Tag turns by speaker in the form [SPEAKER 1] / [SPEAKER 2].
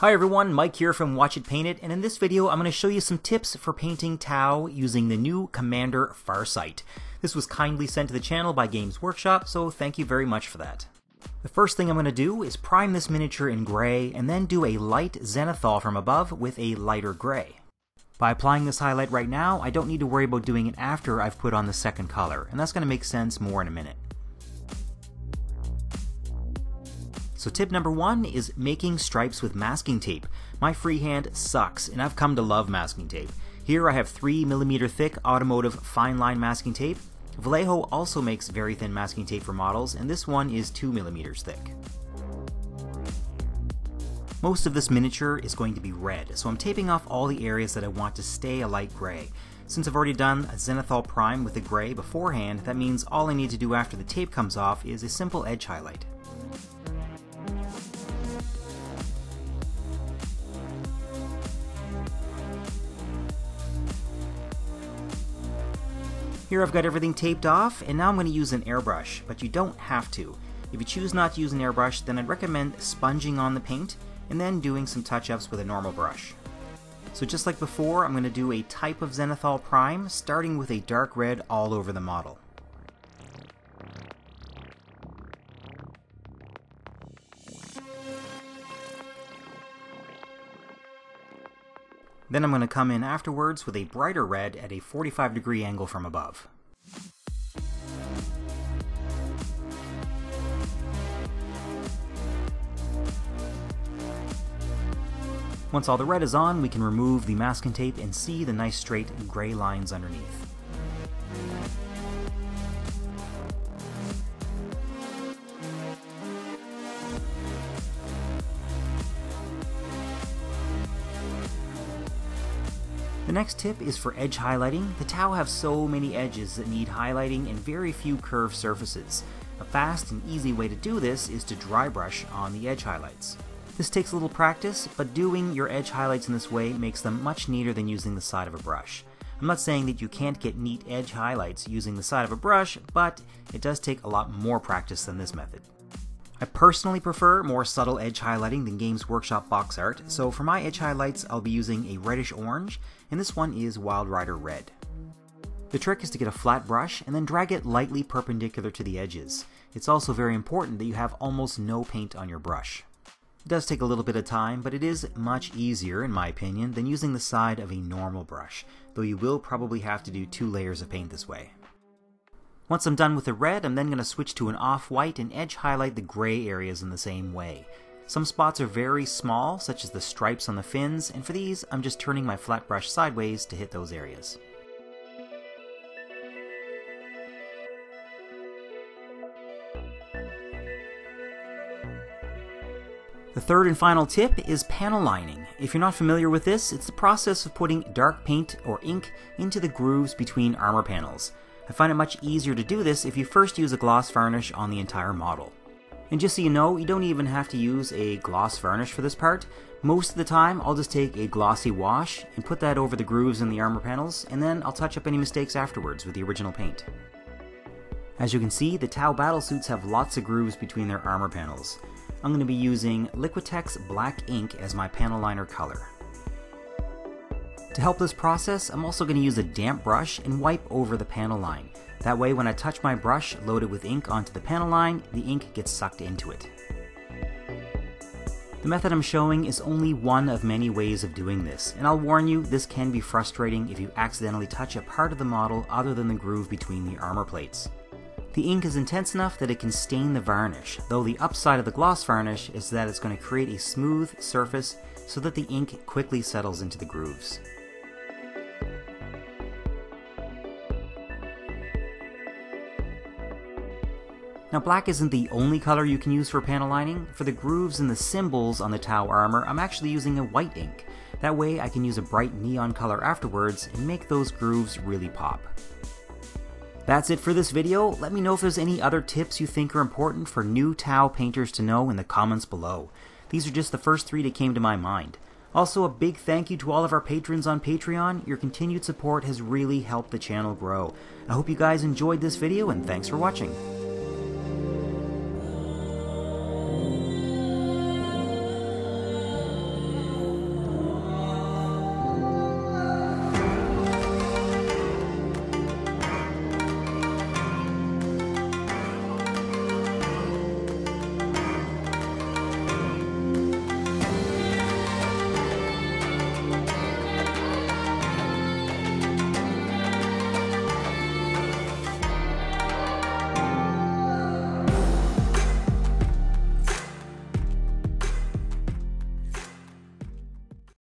[SPEAKER 1] Hi everyone, Mike here from Watch It Paint It, and in this video I'm going to show you some tips for painting Tau using the new Commander Farsight. This was kindly sent to the channel by Games Workshop, so thank you very much for that. The first thing I'm going to do is prime this miniature in gray, and then do a light zenithal from above with a lighter gray. By applying this highlight right now, I don't need to worry about doing it after I've put on the second color, and that's going to make sense more in a minute. So tip number one is making stripes with masking tape. My freehand sucks, and I've come to love masking tape. Here I have 3mm thick automotive fine line masking tape. Vallejo also makes very thin masking tape for models, and this one is 2mm thick. Most of this miniature is going to be red, so I'm taping off all the areas that I want to stay a light gray. Since I've already done a zenithal prime with the gray beforehand, that means all I need to do after the tape comes off is a simple edge highlight. Here I've got everything taped off, and now I'm going to use an airbrush, but you don't have to. If you choose not to use an airbrush, then I'd recommend sponging on the paint, and then doing some touch-ups with a normal brush. So just like before, I'm going to do a type of zenithal prime, starting with a dark red all over the model. Then I'm going to come in afterwards with a brighter red at a 45 degree angle from above. Once all the red is on, we can remove the masking tape and see the nice straight gray lines underneath. The next tip is for edge highlighting. The Tau have so many edges that need highlighting and very few curved surfaces. A fast and easy way to do this is to dry brush on the edge highlights. This takes a little practice, but doing your edge highlights in this way makes them much neater than using the side of a brush. I'm not saying that you can't get neat edge highlights using the side of a brush, but it does take a lot more practice than this method. I personally prefer more subtle edge highlighting than Games Workshop box art, so for my edge highlights I'll be using a reddish orange, and this one is Wild Rider Red. The trick is to get a flat brush and then drag it lightly perpendicular to the edges. It's also very important that you have almost no paint on your brush. It does take a little bit of time, but it is much easier, in my opinion, than using the side of a normal brush, though you will probably have to do two layers of paint this way. Once I'm done with the red, I'm then going to switch to an off-white and edge highlight the gray areas in the same way. Some spots are very small, such as the stripes on the fins, and for these, I'm just turning my flat brush sideways to hit those areas. The third and final tip is panel lining. If you're not familiar with this, it's the process of putting dark paint or ink into the grooves between armor panels. I find it much easier to do this if you first use a gloss varnish on the entire model. And just so you know, you don't even have to use a gloss varnish for this part. Most of the time, I'll just take a glossy wash and put that over the grooves in the armor panels, and then I'll touch up any mistakes afterwards with the original paint. As you can see, the Tau battlesuits have lots of grooves between their armor panels. I'm going to be using Liquitex Black Ink as my panel liner color. To help this process, I'm also going to use a damp brush and wipe over the panel line. That way when I touch my brush loaded with ink onto the panel line, the ink gets sucked into it. The method I'm showing is only one of many ways of doing this, and I'll warn you, this can be frustrating if you accidentally touch a part of the model other than the groove between the armor plates. The ink is intense enough that it can stain the varnish, though the upside of the gloss varnish is that it's going to create a smooth surface so that the ink quickly settles into the grooves. Now black isn't the only color you can use for panel lining. For the grooves and the symbols on the Tau armor, I'm actually using a white ink. That way I can use a bright neon color afterwards and make those grooves really pop. That's it for this video. Let me know if there's any other tips you think are important for new Tau painters to know in the comments below. These are just the first three that came to my mind. Also, a big thank you to all of our patrons on Patreon. Your continued support has really helped the channel grow. I hope you guys enjoyed this video and thanks for watching.